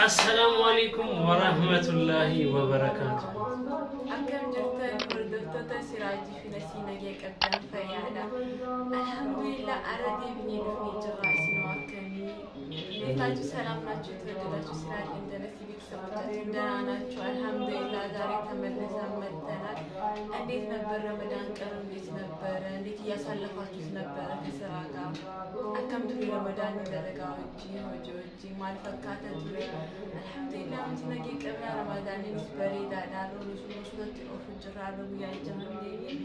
አሰላሙ አለይኩም ወራህመቱላሂ ወበረካቱ። ቤታችሁ ሰላም ናችሁ? የተወደዳችሁ ኢንተረስት ቤተሰቦቻችን ደህና ናችሁ? አልሐምዱሊላህ ዛሬ መጥተናል። እንዴት ነበር ረመዳን ቀኑ? እንዴት ነበረ? እንዴት እያሳለፋችሁት ነበረ ከስራ ጋር? ture ረመዳን dalagaa wajjin hojii wajjin maal fakkaata ture? alhamdulillah wanti nagee qabna ramadaaninis bareedaadha. Har'a nuti ofu jirra. Har'a guyyaa ijaaramnee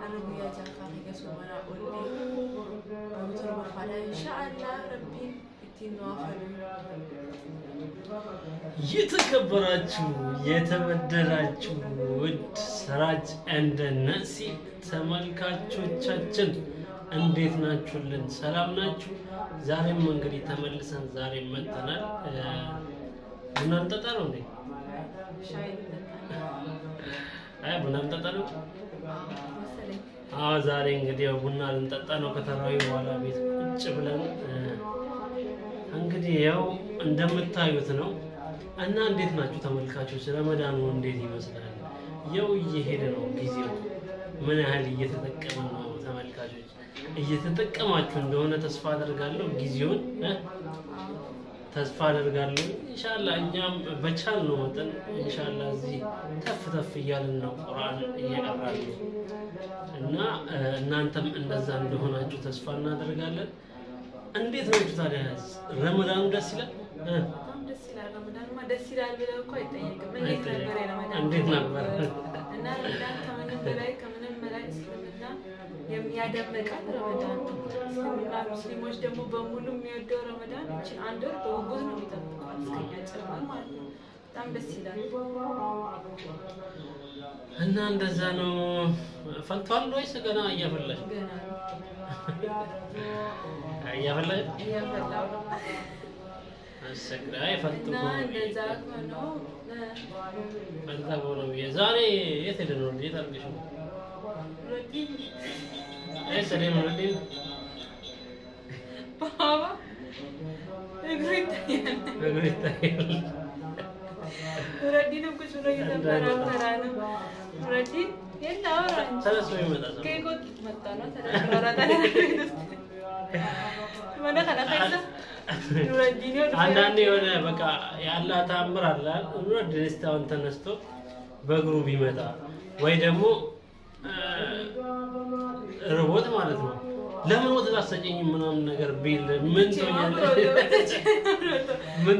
har'a guyyaa jaafaa eegasuu mana የተከበራችሁ የተወደዳችሁ ውድ ስራጅ እንደ ነሲ ተመልካቾቻችን እንዴት ናችሁልን? ሰላም ናችሁ? ዛሬም እንግዲህ ተመልሰን ዛሬ መጥተናል። ቡና እንጠጣ ነው እንዴ? አይ ቡና እንጠጣ ነው። አዎ ዛሬ እንግዲህ ቡና ልንጠጣ ነው ከተራዊ በኋላ ቤት ቁጭ ብለን እንግዲህ ያው እንደምታዩት ነው እና እንዴት ናችሁ ተመልካቾች? ረመዳኑ እንዴት ይመስላል? ያው እየሄደ ነው ጊዜው። ምን ያህል እየተጠቀመ ነው ተመልካቾች? እየተጠቀማችሁ እንደሆነ ተስፋ አደርጋለሁ። ጊዜውን ተስፋ አደርጋለሁ። ኢንሻአላ እኛም በቻልነው መጠን ኢንሻአላ እዚህ ተፍ ተፍ እያልን ነው ቁርአን እየቀራን ነው እና እናንተም እንደዛ እንደሆናችሁ ተስፋ እናደርጋለን። እንዴት ናችሁ ታዲያ? ረመዳኑ ደስ ይላል? በጣም ደስ ይላል። ረመዳንማ ደስ ይላል ብለህ እኮ አይጠየቅም። እንዴት ነበር የረመዳን እንዴት ጊዜ? ነበር? እና ረመዳን ከምንም በላይ ከምንም በላይ እስልምና የሚያደምቃት ረመዳን ነው። እስልምና ሙስሊሞች ደግሞ በሙሉ የሚወደው ረመዳን ይችን አንድ ወር በጉጉት ነው የሚጠብቋት እስከኛ ጭምር ማለት ነው። በጣም ደስ ይላል። እና እንደዛ ነው። ፈልቷል ወይስ ገና እያፈላሽ እያፈላሽ? እያፈላው ነው አሰግዳ አይ ፈልቶ እና እኮ ነው እንደዛ ሆኖ ፈልታ እኮ ነው ብዬ ዛሬ የት ሄደ ነው የት አድርገሽ ነው? ነው እንዴ? ባባ ይታያል። እግሩ ይታያል። ኑረዲንም ቁጭ ብሎ እየተፈራፈራ ነው። የለ አውራ ከይቆጥ መጣ ነው አንዳንዴ የሆነ በቃ ያለ ታምር አለ ደስታውን ተነስቶ በእግሩ ቢመጣ ወይ ደግሞ ርቦት ማለት ነው ለምን ወተት አትሰጪኝም ምናምን ነገር ቢል ምን? ምን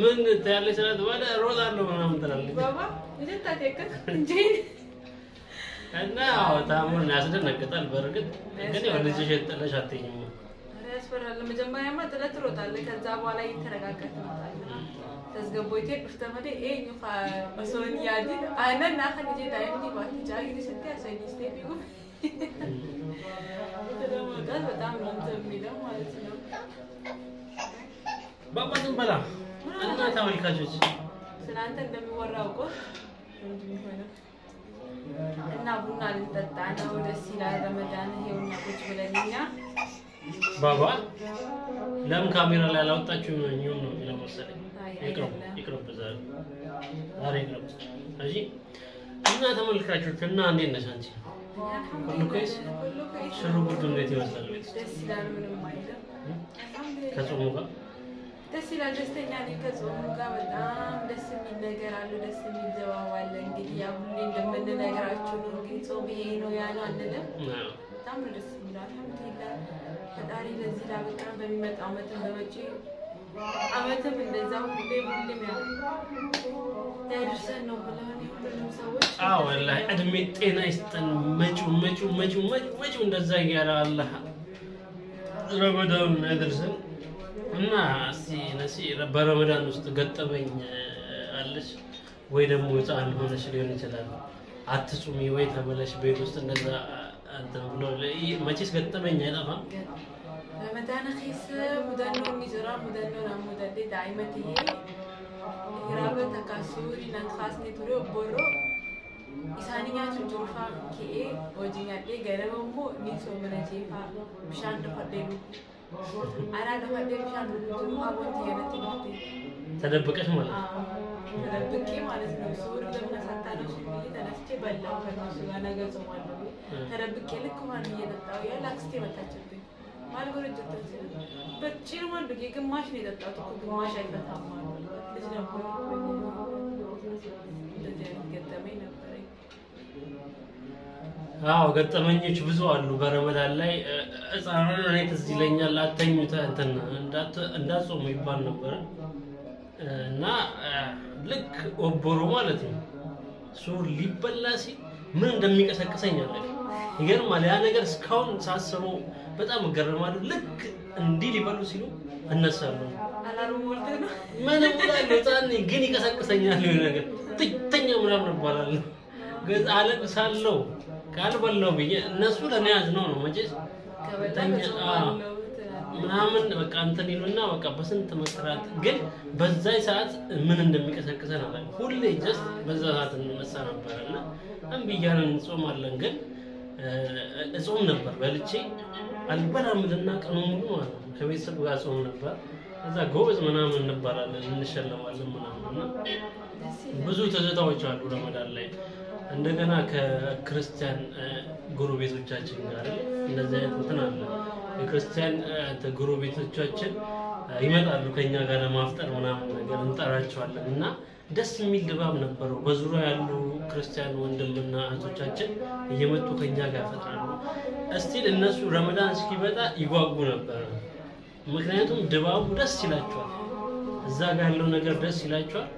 ምን ትያለሽ ስላት ወደ እሮጣለሁ ምናምን ትላለች። እና አዎ ታምሩን ያስደነግጣል። በእርግጥ ግን ያው ልጅሽ ጥለሽ አትይኝም። ያስፈራል። መጀመሪያማ ጥለት ትሮጣለህ፣ ከዛ በኋላ እየተረጋጋ ትመጣለህ። ተዝገቦይቴ ዱፍተ መደ ኤኙ ኦሶን ያዲ አነን ናኸ ልጄ ዳይምኒ ባቲ ጃጊ ስቴ አሰኝስቴ ቢጉ ተደመቃት በጣም ነው የሚለው ማለት ነው። ባባትን በላ እና ተመልካቾች ስለአንተ እንደሚወራው እኮ እና ቡና ልንጠጣ ነው። ደስ ይላል። ረመዳን ይሄውና ቁጭ ብለን እኛ ባባ ለምን ካሜራ ላይ አላወጣችሁ ነው እኛም ነው የሚለው መሰለኝ። አይ ይቅርብ አይደለም። ይቅርብ ዛሬ ዛሬ ይቅርብ። እሺ እና ተመልካቾች እና እንዴት ነሽ አንቺ? ሁሉ ኮይስ ሽሩ ጉዱ እንዴት ይመስላል ቤት ውስጥ? ደስ ይላል። ምንም አይልም። አልሐምዱሊላህ ከጾሙ ጋር ደስ ይላል። ደስተኛ ነኝ። ከጾሙ ጋር በጣም ደስ የሚል ነገር አለው። ደስ የሚል ድባብ አለ። እንግዲህ ያው ሁሌ እንደምንነግራችሁ ነው። እንግዲህ ጾም ይሄ ነው ያ ነው አንልም። በጣም ነው ደስ የሚለው። አልሐምዱሊላህ ፈጣሪ ለዚህ ላበቃን በሚመጣው ዓመትም በመጪ ዓመትም እንደዛ ሁሌ ሁሌም ያው ያድርሰን ነው ሰዎች አዎ ወላሂ እድሜ ጤና ይስጠን። መጪው መጪው መጪው መጪው እንደዛ እያለ አላህ ረመዳኑን ያደርሰን እና እስቲ በረመዳን ውስጥ ገጠመኝ እ፣ አለሽ ወይ ደግሞ ህፃን ሆነሽ ሊሆን ይችላል አትጹሚ ወይ ተመለሽ ቤት ውስጥ እንደዛ እንትን ብሎ መቼስ ገጠመኝ አይጠፋም። an mudadhe daa'ima ta'ee hiraaba takka suurii nan kaasne ture obboroo isaanii nyaachuu jiru fa'aa ka'ee hojii nyaadhee ganama immoo ni soomana ተደብቀሽ ማለት ነው። ተደብቄ ማለት ነው። ሱር ለምን አሳጣለሽ? ብዬ ተነስቼ በላሁ። ከነሱ ጋር ነገ ጾማለሁ ብዬ ተደብቄ ልክ ማን እየጠጣሁ ያለ አክስቴ መጣችብኝ። ግማሽ ነው የጠጣሁት እኮ። ግማሽ አይፈታም ልጅ እንደዚህ አይነት ገጠመኝ ነበረኝ። አዎ ገጠመኞች ብዙ አሉ። በረመዳን ላይ ህፃናን እኔ ትዝ ይለኛል አተኙ እንትን እንዳትጾሙ ይባል ነበረ እና ልክ ኦቦሮ ማለት ነው ሱር ሊበላ ሲል ምን እንደሚቀሰቅሰኝ አለ ይገርማል። ያ ነገር እስካሁን ሳስበው በጣም እገረማለሁ። ልክ እንዲህ ሊበሉ ሲሉ እነሳለሁ። ምን እላለሁ? ህፃን ግን ይቀሰቅሰኛል ነገር ትተኛ ምናምን እባላለሁ። ገዛ አለቅሳለሁ ካልበላው ብዬ እነሱ ለእኔ አዝነው ነው መቼስ ምናምን በቃ እንትን ይሉና በቃ በስንት መስራት ግን በዛ ሰዓት ምን እንደሚቀሰቅሰን አለ ሁሌ just በዛ ሰዓት እንነሳ ነበር እና እያልን እንጾማለን። ግን እጾም ነበር በልቼ አልበላም ልና ቀኑ ሙሉ ማለት ነው ከቤተሰብ ጋር ጾም ነበር። እዛ ጎበዝ ምናምን እንባላለን እንሸለማለን ምናምን እና ብዙ ትዝታዎች አሉ ረመዳን ላይ እንደገና ከክርስቲያን ጎረቤቶቻችን ጋር እንደዚህ አይነት እንትን አለ። የክርስቲያን ጎረቤቶቻችን ይመጣሉ ከኛ ጋር ለማፍጠር ምናምን ነገር እንጠራቸዋለን እና ደስ የሚል ድባብ ነበረው። በዙሪያ ያሉ ክርስቲያን ወንድምና እህቶቻችን እየመጡ ከኛ ጋር ያፈጥራሉ። እስቲል እነሱ ረመዳን እስኪመጣ ይጓጉ ነበረ። ምክንያቱም ድባቡ ደስ ይላቸዋል። እዛ ጋር ያለው ነገር ደስ ይላቸዋል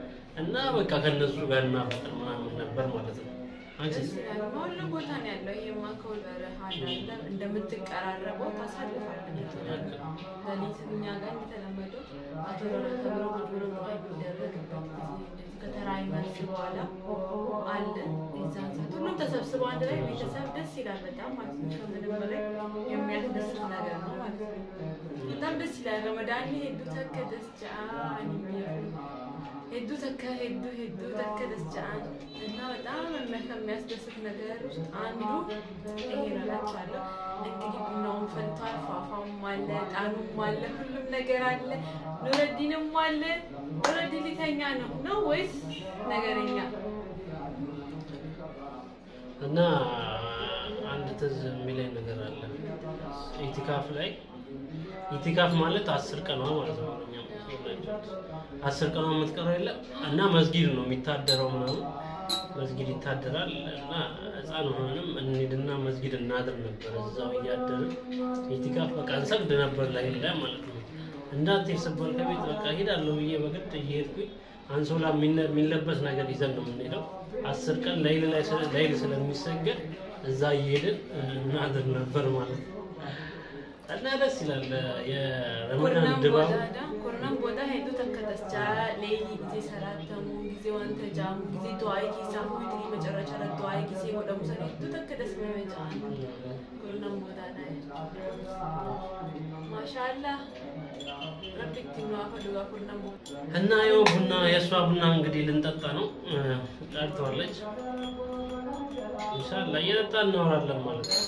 እና በቃ ከነሱ ጋር እናፈጥር ምናምን ነበር ማለት ነው። በሁሉም ቦታ ነው ያለው። ይሄማ ከወልበረሃ እንደምትቀራረበው ታሳልፋለህ። ሌሊት እኛ ጋር እንደተለመደው አቶ ተብሎ ከተራይ መልስ በኋላ አለ። የዛን ሰዓት ሁሉም ተሰብስበው አንድ ላይ ቤተሰብ ደስ ይላል በጣም ማለት ነው። ከምንም በላይ የሚያስደስት ነገር ነው ማለት ነው። በጣም ደስ ይላል። ረመዳን ሄዱ ተከ ደስ ጃአን ሄዱ ተከ ሄዱ ሄዱ ተከ ደስ ጃአን እና በጣም ከሚያስደስት ነገር ውስጥ አንዱ ይሄ ነው እላችኋለሁ። እንግዲህ ቡናውን ፈልቷል፣ ፏፏም አለ፣ ጣኑም አለ፣ ሁሉም ነገር አለ። ኑረዲንም አለ። ኑረዲን ሊተኛ ነው ነው ወይስ ነገረኛ? እና አንድ ትዝ የሚለኝ ነገር አለ። ኢቲካፍ ላይ ኢቲካፍ ማለት አስር ቀኗ ማለት ነው። አስር ቀኗ የምትቀረው የለም እና መስጊድ ነው የሚታደረው ምናምን መስጊድ ይታደራል እና ህፃን ሆነንም እንሂድና መስጊድ እናድር ነበር። እዛው እያደርን ኢቲካፍ በቃ እንሰግድ ነበር ላይ ላይ ማለት ነው። እንዳትሄድ ስባል ከቤት በቃ ሄዳለሁ ብዬ በግድ እየሄድኩኝ አንሶላ የሚለበስ ነገር ይዘን ነው የምንሄደው። አስር ቀን ላይል ላይ ስለሚሰገድ እዛ እየሄድን እናድር ነበር ማለት ነው እና ደስ ይላል የረመዳን ድባብ booda hedduu takka tasjaa leeyii ጊዜ ሰላተሙ ጊዜ wanta jaamu ጊዜ du'aa'ii keessaa witrii መጨረሻ ላይ du'aa'ii ጊዜ jechuudha. Maashaallah. Rabbi ittiin nu haa dhugaa kurnan booda. እና ይኸው ቡና የእሷ ቡና እንግዲህ ልንጠጣ ነው ጠርተዋለች። ኢንሻላህ እየጠጣ እናወራለን ማለት ነው።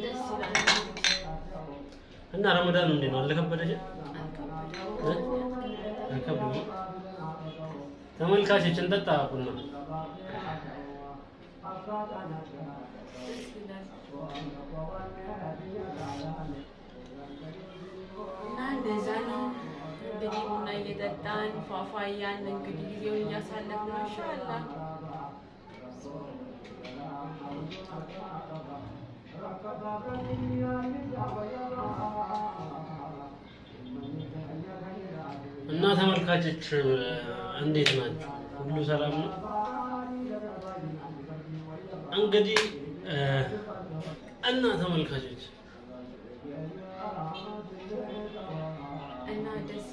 ደስ ይላል። እና ረመዳን እንዴት ነው አልከበደሽም? አልከበደም። አይከብድም። ተመልካቾች እንጠጣ ቡና። ደስ ይላል። እና እንደዛ ነው እንግዲህ ቡና እየጠጣን ፏፏ እያልን እንግዲህ ጊዜውን እያሳለፍን ነው። ኢንሻላህ እና ተመልካቾች እንዴት ናቸው? ሁሉ ሰላም ነው? እንግዲህ እና ተመልካቾች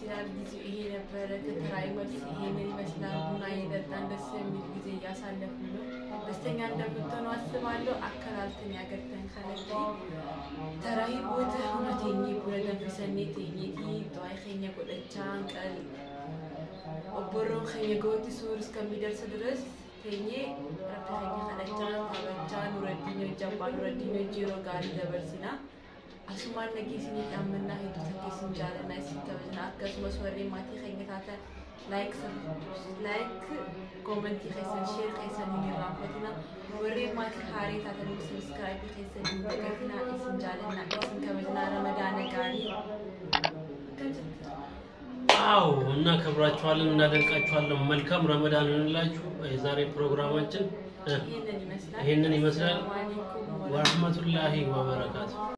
ይላል። ጊዜው ይሄ ነበረ። ከተራይ መልስ ይሄንን ይመስላል። ቡና እየጠጣን ደስ የሚል ጊዜ እያሳለፍን ነው። ደስተኛ እንደምትሆኑ አስባለሁ። አከላልተን ያገርተን ከነዲ ተራይ ቦታ ሁነቴኝ ቡነ ደንፍሰኔ ቴኝቲ ጠዋይ ኸኛ ጎደቻን ቀል ኦቦሮን ኸኛ ጎቲ ሱር እስከሚደርስ ድረስ teenyee rabbi keenya kadhachaa taphachaa nuraddiin hojjabaa nuraddiin hojii yeroo Asumaan nageessinii dhaammannaa hedduu takkeessin jaalannaa isin kabajna akkasumas warreen maatii keenya taatan sheer keessan hin irraanfatina warreen maatii haaree taatan sabiskiraayibii keessan hin dagatinaa isin jaalannaa isin kabajnaa ramadaana gaarii kan jirtu. አዎ እናከብራችኋለን፣ እናደንቃችኋለን። መልካም ረመዳን ይሁንላችሁ። የዛሬ ፕሮግራማችን ይህንን ይመስላል። ወረህመቱላሂ ወበረካቱ